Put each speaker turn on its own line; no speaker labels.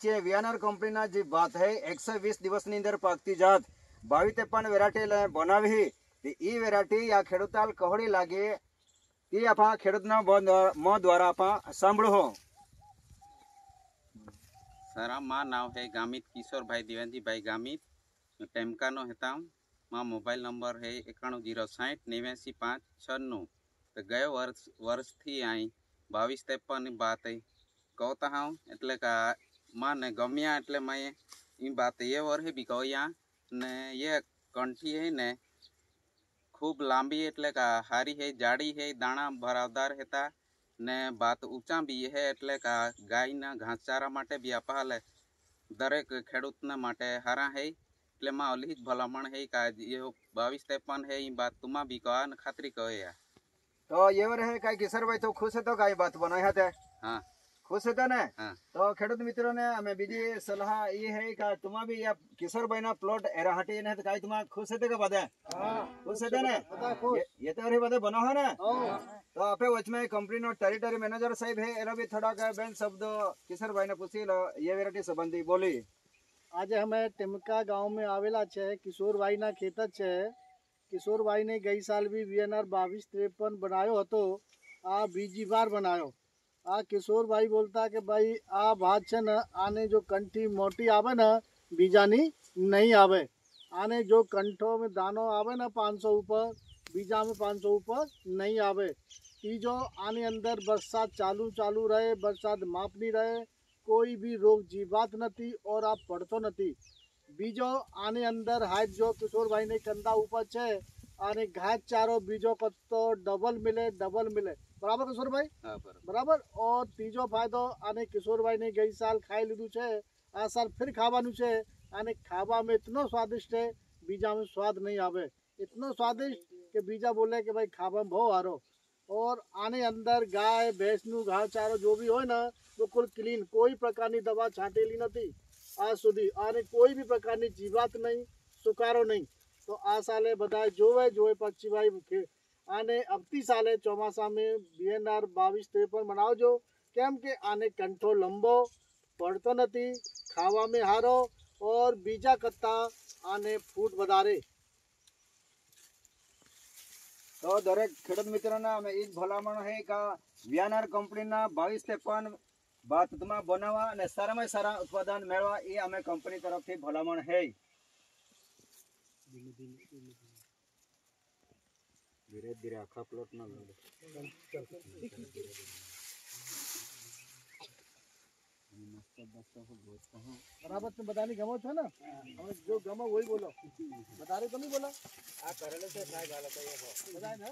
જે વિયાનર કંપનીના જે વાત હે, એકસો વીસ દિવસની અંદર પાકતી જાત. બાવી ત્રેપન વેરાયટી બનાવી. તે વેરાટી આ ખેડૂતાલ કહોડી લાગે. તે આપા ખેડૂતના મ દ્વારા આપા સાંભળો.
સરા માં નામ હે ગામિત કિશોરભાઈ ભાઈ ગામિત. હું ટેમકાનો હેતા મા મોબાઈલ નંબર હે એકાણું જીરો સાઠ નેવ્યાસી પાંચ છન્નું. તો ગયો વર્ષ, વર્ષથી અહીં બાવીસ ત્રેપનની વાત કહતા હું એટલે કે मैं गम्या एटले मैं बात ये वर है बिकया ने ये कंठी है ने खूब लांबी एटले हारी है जाड़ी है दाणा भरावदार हेता ने बात ऊँचा भी है एटले गाय ने घासचारा भी अपाले दरेक खेडूत मैं हरा है एट भलाम है ये बीस तेपन है ई बात तुम्हें भी कह खातरी कह तो ये वर किशोर भाई तो खुश है
तो का बात बना है हाँ ખુશ હતા ને તો ખેડૂત મિત્રોને અમે બીજી સલાહ એ હે કે તમા બી આ કિશોરભાઈ ના પ્લોટ એરાહટી ને કાઈ તમા ખુશ હતા કે બધા ખુશ હતા ને એ તો અરે બધા બનો હે ને તો આપે વચમાં કંપની નો ટેરિટરી મેનેજર સાહેબ હે એનો બી થોડાક બેન શબ્દ કિશોરભાઈ ને પૂછી લો એ વેરાયટી સંબંધી બોલી
આજે અમે ટેમકા ગામમાં આવેલા છે કિશોરભાઈ ના ખેત છે કિશોરભાઈને ગઈ સાલ બી વીએનઆર બાવીસ ત્રેપન બનાવ્યો હતો આ બીજી વાર બનાવ્યો आ, किशोर भाई बोलता है कि भाई, आ भात छे न, आने जो कंठी मोटी आवे न, बीजानी नहीं आवे। आने जो कंठों में दानो आवे ना पाँच सौ ऊपर, बीजा में पाँच सौ ऊपर नहीं आवे। ई जो आने अंदर बरसात चालू चालू रहे, बरसात माप नहीं रहे, कोई भी रोग जीवात न थी और आप पढ़तो न थी बीजो आने अंदर हाइट जो किशोर भाई ने कंधा ऊपर छे અને ઘાસ ચારો બીજો કત્તો ડબલ મિલે ડબલ મિલે બરાબર કિશોરભાઈ
હા બરોબર
બરાબર ઓર ત્રીજો ફાયદો આને કિશોરભાઈને ગઈ સાલ ખાઈ લીધું છે આ સાલ ફિર ખાવાનું છે અને ખાવામાં इतनो स्वादिष्ट है बीजा में स्वाद नहीं आवे इतना स्वादिष्ट કે બીજા બોલે કે ભાઈ ખાવામાં બહુ સારો ઓર આની અંદર ગાય ભેંસનું ઘાસચારો જો બી હોય ને બિલકુલ ક્લીન કોઈ પ્રકારની દવા છાંટેલી નથી આજ સુધી અને કોઈ બી પ્રકારની જીવાત નહીં સુકારો નહીં તો આ સાલે બધા જોવે જોવે પછી ભાઈ કે આને આવતી સાલે ચોમાસામાં બીએનઆર બાવીસ ત્રેપન બનાવજો કેમ કે આને કંઠો લંબો પડતો નથી ખાવામાં સારો ઓર બીજા કરતાં આને ફૂટ વધારે
તો દરેક ખેડૂત મિત્રોને અમે એ જ ભલામણ હે કે વિયાનર કંપનીના બાવીસ ત્રેપન ભાતમાં બનાવવા અને સારામાં સારા ઉત્પાદન મેળવવા એ અમે કંપની તરફથી ભલામણ હે धीरे धीरे आखा प्लॉट
ना बराबर तुम बताने गमो था ना? जो गमो वही बोलो। बता रहे तो नहीं
बोला? आ करले से खाए गाला
तो ये हो बताए ना?